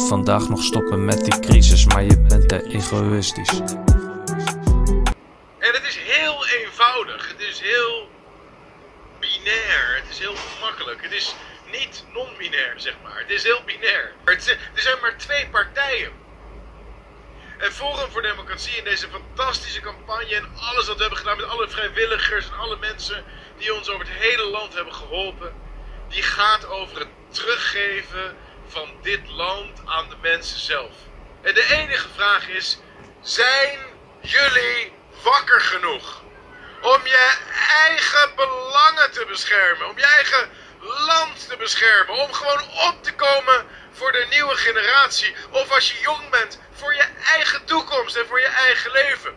vandaag nog stoppen met die crisis, maar je bent te egoïstisch. En het is heel eenvoudig. Het is heel binair. Het is heel makkelijk. Het is niet non-binair, zeg maar. Het is heel binair. Er zijn maar twee partijen. En Forum voor Democratie in deze fantastische campagne en alles wat we hebben gedaan met alle vrijwilligers en alle mensen die ons over het hele land hebben geholpen, die gaat over het teruggeven van dit land aan de mensen zelf. En de enige vraag is: zijn jullie wakker genoeg om je eigen belangen te beschermen, om je eigen land te beschermen, om gewoon op te komen voor de nieuwe generatie, of als je jong bent, voor je eigen toekomst en voor je eigen leven?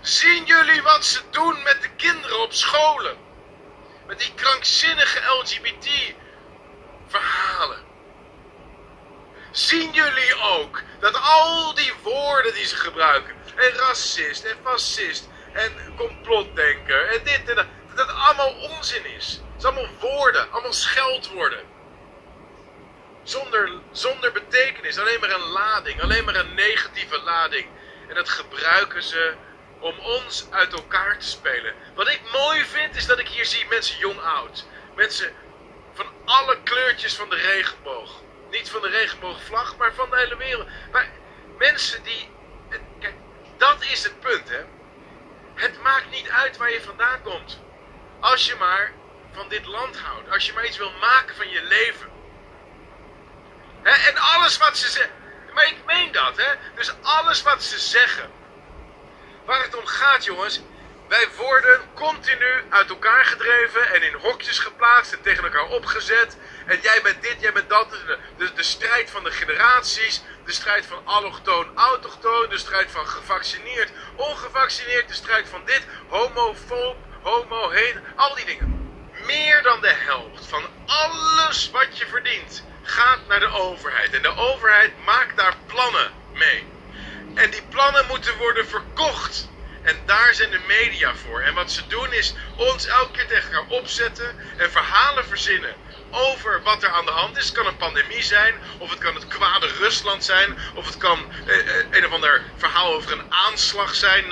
Zien jullie wat ze doen met de kinderen op scholen? Met die krankzinnige LGBT-verhalen. Zien jullie ook dat al die woorden die ze gebruiken, en racist en fascist en complotdenker en dit en dat, dat allemaal onzin is? Het is allemaal woorden, allemaal scheldwoorden. Zonder, zonder betekenis, alleen maar een lading, alleen maar een negatieve lading. En dat gebruiken ze om ons uit elkaar te spelen. Wat ik mooi vind is dat ik hier zie mensen jong-oud. Mensen van alle kleurtjes van de regenboog. Niet van de regenboogvlag, maar van de hele wereld. Maar mensen die. Kijk, dat is het punt, hè. Het maakt niet uit waar je vandaan komt. Als je maar van dit land houdt. Als je maar iets wil maken van je leven. Hè? En alles wat ze zeggen. Maar ik meen dat, hè. Dus alles wat ze zeggen Waar het om gaat, jongens. Wij worden continu uit elkaar gedreven en in hokjes geplaatst en tegen elkaar opgezet. En jij bent dit, jij bent dat. De, de strijd van de generaties, de strijd van allochtoon, autochtoon, de strijd van gevaccineerd, ongevaccineerd, de strijd van dit, homofoob, homo, heen, al die dingen. Meer dan de helft van alles wat je verdient gaat naar de overheid. En de overheid maakt daar plannen mee. En die plannen moeten worden verkocht. En daar zijn de media voor. En wat ze doen is ons elke keer tegen elkaar opzetten en verhalen verzinnen over wat er aan de hand is. Het kan een pandemie zijn, of het kan het kwade Rusland zijn, of het kan eh, eh een of ander verhaal over een aanslag zijn, 9-11.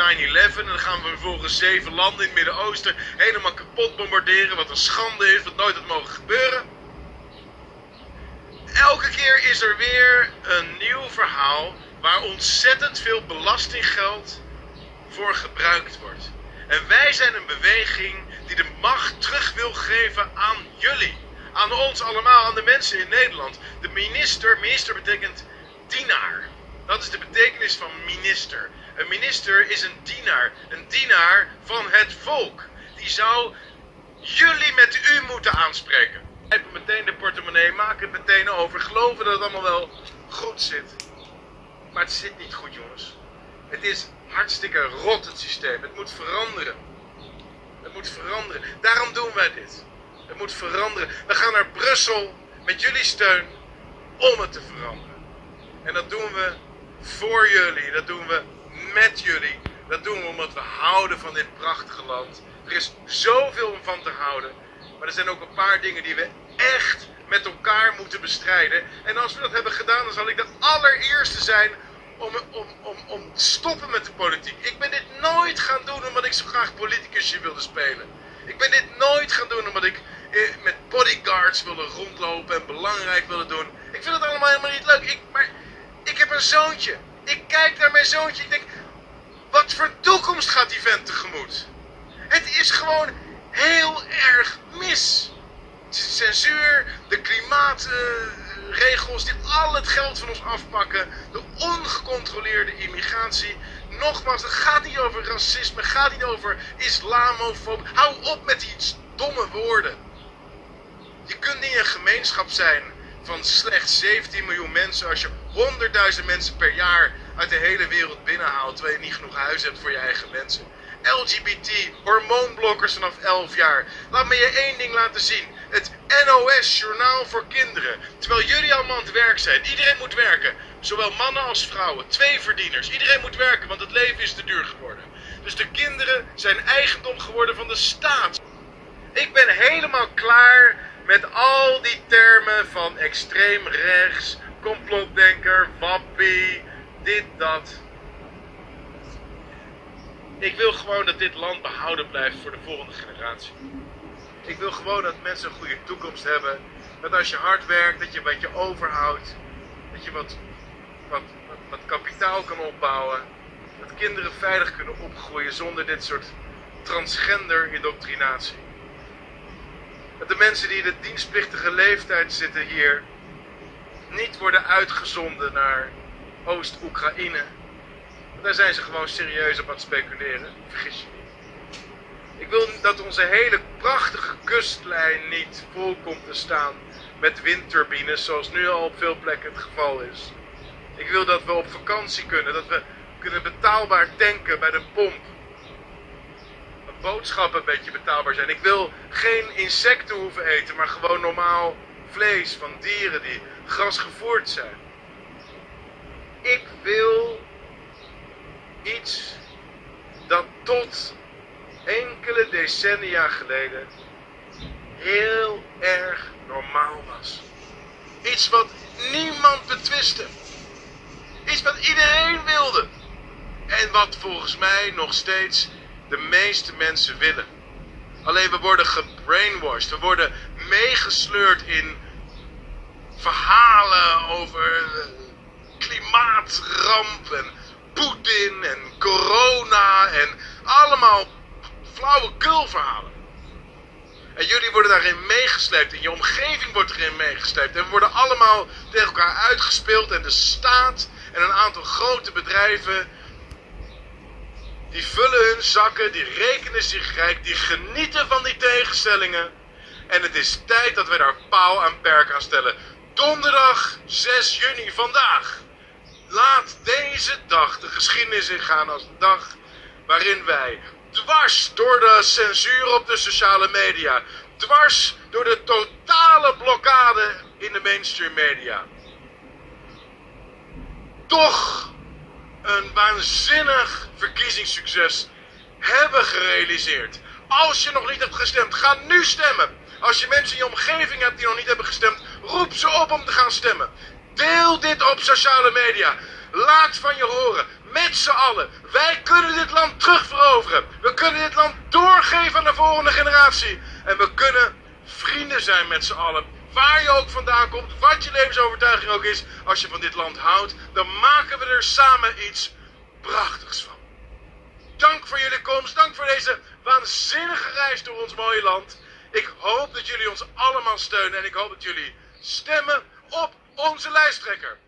En dan gaan we vervolgens zeven landen in het Midden-Oosten helemaal kapot bombarderen, wat een schande is, wat nooit had mogen gebeuren. Elke keer is er weer een nieuw verhaal waar ontzettend veel belastinggeld voor gebruikt wordt. En wij zijn een beweging die de macht terug wil geven aan jullie. Aan ons allemaal, aan de mensen in Nederland. De minister, minister betekent dienaar. Dat is de betekenis van minister. Een minister is een dienaar. Een dienaar van het volk. Die zou jullie met u moeten aanspreken. Even meteen de portemonnee, maak het meteen over. Geloven dat het allemaal wel goed zit. Maar het zit niet goed, jongens. Het is hartstikke rot, het systeem. Het moet veranderen. Het moet veranderen. Daarom doen wij dit. Het moet veranderen. We gaan naar Brussel met jullie steun om het te veranderen. En dat doen we voor jullie. Dat doen we met jullie. Dat doen we omdat we houden van dit prachtige land. Er is zoveel om van te houden. Maar er zijn ook een paar dingen die we echt met elkaar moeten bestrijden. En als we dat hebben gedaan, dan zal ik de allereerste zijn om, om, om, om te stoppen met de politiek. Ik ben dit nooit gaan doen omdat ik zo graag politicusje wilde spelen. Ik ben dit nooit gaan doen omdat ik eh, met bodyguards wilde rondlopen en belangrijk wilde doen. Ik vind het allemaal helemaal niet leuk. Ik, maar ik heb een zoontje. Ik kijk naar mijn zoontje. Ik denk, wat voor toekomst gaat die vent tegemoet? Het is gewoon heel erg mis censuur, de klimaatregels die al het geld van ons afpakken, de ongecontroleerde immigratie. Nogmaals, het gaat niet over racisme, gaat niet over islamofobie. Hou op met die domme woorden. Je kunt niet een gemeenschap zijn van slechts 17 miljoen mensen als je 100.000 mensen per jaar uit de hele wereld binnenhaalt terwijl je niet genoeg huis hebt voor je eigen mensen. LGBT, hormoonblokkers vanaf 11 jaar. Laat me je één ding laten zien. Het NOS Journaal voor Kinderen. Terwijl jullie allemaal aan het werk zijn. Iedereen moet werken. Zowel mannen als vrouwen. Twee verdieners. Iedereen moet werken, want het leven is te duur geworden. Dus de kinderen zijn eigendom geworden van de staat. Ik ben helemaal klaar met al die termen van extreem rechts, complotdenker, wappie, dit, dat. Ik wil gewoon dat dit land behouden blijft voor de volgende generatie. Ik wil gewoon dat mensen een goede toekomst hebben. Dat als je hard werkt, dat je wat je overhoudt. Dat je wat, wat, wat, wat kapitaal kan opbouwen. Dat kinderen veilig kunnen opgroeien zonder dit soort transgender indoctrinatie. Dat de mensen die in de dienstplichtige leeftijd zitten hier niet worden uitgezonden naar Oost-Oekraïne. Daar zijn ze gewoon serieus op aan het speculeren. Vergis je. Ik wil dat onze hele prachtige kustlijn niet vol komt te staan met windturbines, zoals nu al op veel plekken het geval is. Ik wil dat we op vakantie kunnen, dat we kunnen betaalbaar tanken bij de pomp. Dat boodschappen een beetje betaalbaar zijn. Ik wil geen insecten hoeven eten, maar gewoon normaal vlees van dieren die grasgevoerd zijn. Ik wil iets dat tot enkele decennia geleden heel erg normaal was. Iets wat niemand betwiste. Iets wat iedereen wilde. En wat volgens mij nog steeds de meeste mensen willen. Alleen we worden gebrainwashed. We worden meegesleurd in verhalen over klimaatramp en Poetin en corona en allemaal flauwekulverhalen. En jullie worden daarin meegesleept. En je omgeving wordt erin meegesleept. En we worden allemaal tegen elkaar uitgespeeld. En de staat en een aantal grote bedrijven. Die vullen hun zakken, die rekenen zich rijk, die genieten van die tegenstellingen. En het is tijd dat we daar paal aan perk aan stellen. Donderdag 6 juni vandaag. Laat deze dag de geschiedenis ingaan als een dag waarin wij dwars door de censuur op de sociale media, dwars door de totale blokkade in de mainstream media, toch een waanzinnig verkiezingssucces hebben gerealiseerd. Als je nog niet hebt gestemd, ga nu stemmen. Als je mensen in je omgeving hebt die nog niet hebben gestemd, roep ze op om te gaan stemmen. Deel dit op sociale media. Laat van je horen. Met z'n allen. Wij kunnen dit land terugveroveren. We kunnen dit land doorgeven aan de volgende generatie. En we kunnen vrienden zijn met z'n allen. Waar je ook vandaan komt, wat je levensovertuiging ook is. Als je van dit land houdt, dan maken we er samen iets prachtigs van. Dank voor jullie komst. Dank voor deze waanzinnige reis door ons mooie land. Ik hoop dat jullie ons allemaal steunen. En ik hoop dat jullie stemmen op onze lijsttrekker.